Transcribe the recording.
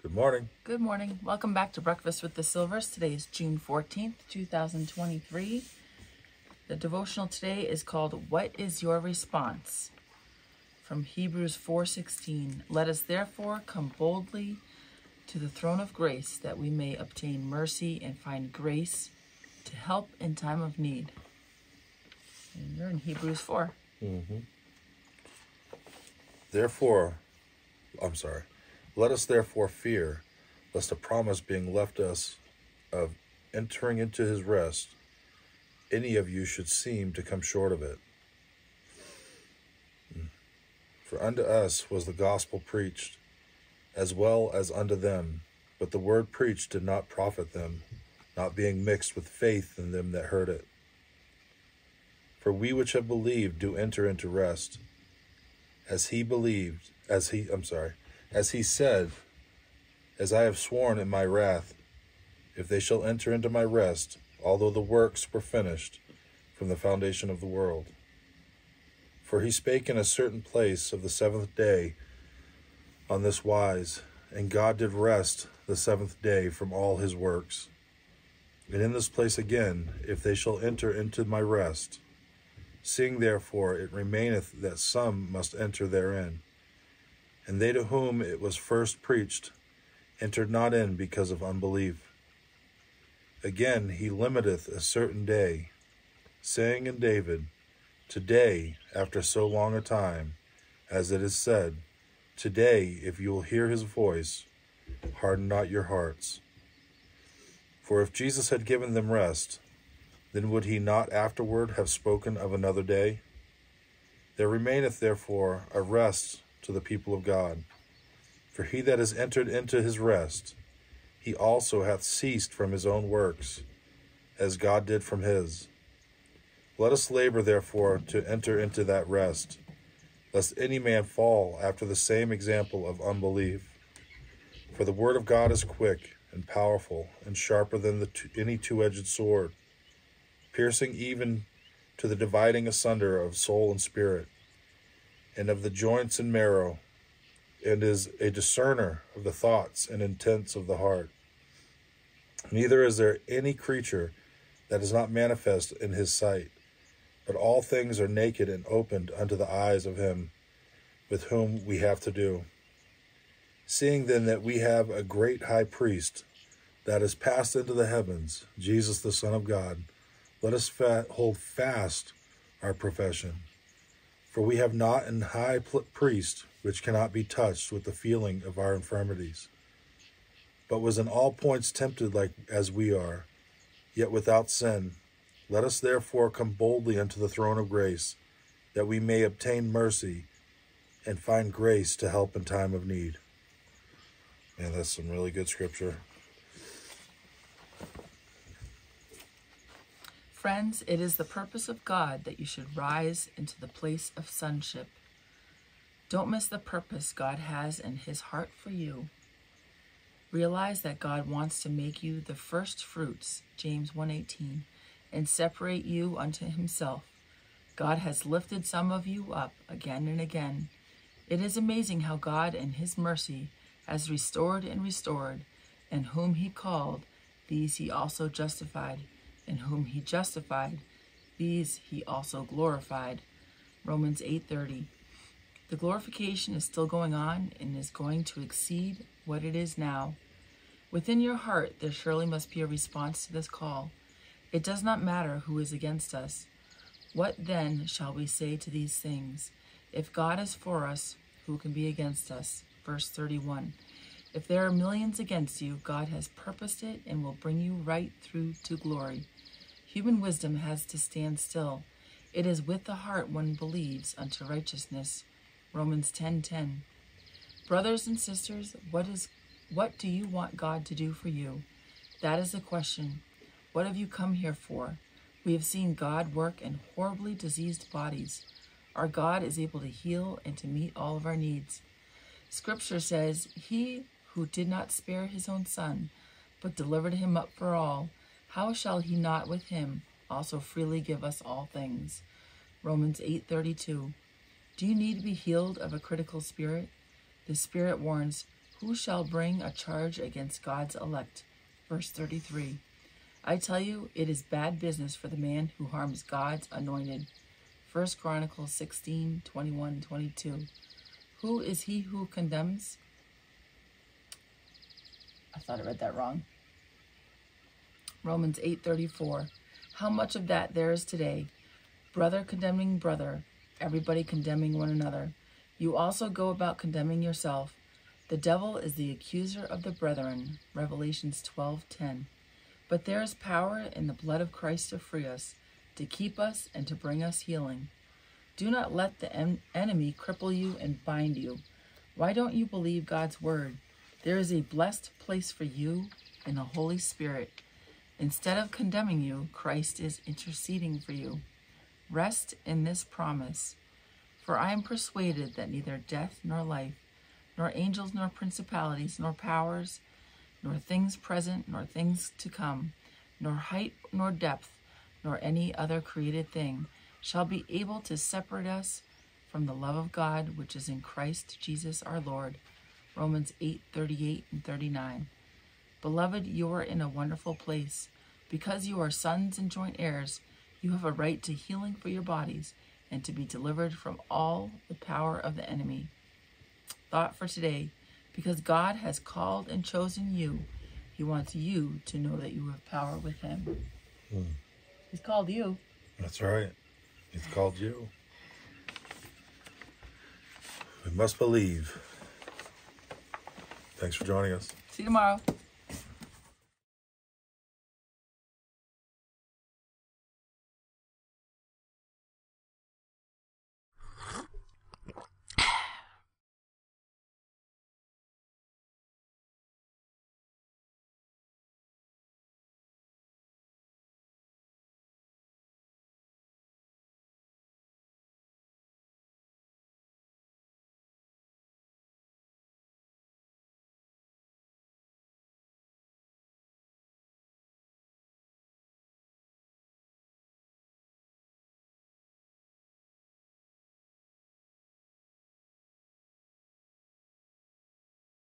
Good morning. Good morning. Welcome back to Breakfast with the Silvers. Today is June 14th, 2023. The devotional today is called What is Your Response? From Hebrews 4:16. Let us therefore come boldly to the throne of grace that we may obtain mercy and find grace to help in time of need. And you're in Hebrews 4. Mm-hmm. Therefore, I'm sorry. Let us therefore fear, lest a promise being left us of entering into his rest, any of you should seem to come short of it. Hmm. For unto us was the gospel preached, as well as unto them, but the word preached did not profit them, not being mixed with faith in them that heard it. For we which have believed do enter into rest, as he believed, as he, I'm sorry, as he said, as I have sworn in my wrath, if they shall enter into my rest, although the works were finished from the foundation of the world. For he spake in a certain place of the seventh day on this wise, and God did rest the seventh day from all his works. And in this place again, if they shall enter into my rest, seeing therefore it remaineth that some must enter therein. And they to whom it was first preached entered not in because of unbelief. Again, he limiteth a certain day, saying in David, Today, after so long a time, as it is said, Today, if you will hear his voice, harden not your hearts. For if Jesus had given them rest, then would he not afterward have spoken of another day? There remaineth therefore a rest to the people of God. For he that is entered into his rest, he also hath ceased from his own works, as God did from his. Let us labor therefore to enter into that rest, lest any man fall after the same example of unbelief. For the word of God is quick and powerful and sharper than two, any two-edged sword, piercing even to the dividing asunder of soul and spirit, and of the joints and marrow, and is a discerner of the thoughts and intents of the heart. Neither is there any creature that is not manifest in his sight, but all things are naked and opened unto the eyes of him with whom we have to do. Seeing then that we have a great high priest that is passed into the heavens, Jesus the Son of God, let us hold fast our profession. For we have not an high priest which cannot be touched with the feeling of our infirmities, but was in all points tempted like as we are, yet without sin. Let us therefore come boldly unto the throne of grace, that we may obtain mercy and find grace to help in time of need. Man, that's some really good scripture. Friends, it is the purpose of God that you should rise into the place of sonship. Don't miss the purpose God has in his heart for you. Realize that God wants to make you the first fruits, James 1:18, and separate you unto himself. God has lifted some of you up again and again. It is amazing how God in his mercy has restored and restored, and whom he called, these he also justified, and whom he justified, these he also glorified. Romans 8:30. The glorification is still going on and is going to exceed what it is now. Within your heart, there surely must be a response to this call. It does not matter who is against us. What then shall we say to these things? If God is for us, who can be against us? Verse 31. If there are millions against you, God has purposed it and will bring you right through to glory. Human wisdom has to stand still. It is with the heart one believes unto righteousness. Romans 10:10. Brothers and sisters, what is what do you want God to do for you? That is the question. What have you come here for? We have seen God work in horribly diseased bodies. Our God is able to heal and to meet all of our needs. Scripture says, He who did not spare his own son, but delivered him up for all, how shall he not with him also freely give us all things? Romans 8:32. Do you need to be healed of a critical spirit? The Spirit warns, Who shall bring a charge against God's elect? Verse 33. I tell you, it is bad business for the man who harms God's anointed. 1 Chronicles 16, 21, 22. Who is he who condemns? I thought I read that wrong. Romans 8:34. How much of that there is today? Brother condemning brother, everybody condemning one another. You also go about condemning yourself. The devil is the accuser of the brethren. Revelations 12:10. But there is power in the blood of Christ to free us, to keep us and to bring us healing. Do not let the en- enemy cripple you and bind you. Why don't you believe God's word? There is a blessed place for you in the Holy Spirit. Instead of condemning you, Christ is interceding for you. Rest in this promise. For I am persuaded that neither death nor life, nor angels nor principalities, nor powers, nor things present, nor things to come, nor height nor depth, nor any other created thing shall be able to separate us from the love of God which is in Christ Jesus our Lord. Romans 8 38 and 39. Beloved, you are in a wonderful place. Because you are sons and joint heirs, you have a right to healing for your bodies and to be delivered from all the power of the enemy. Thought for today because God has called and chosen you, He wants you to know that you have power with Him. Hmm. He's called you. That's right. He's called you. We must believe. Thanks for joining us. See you tomorrow.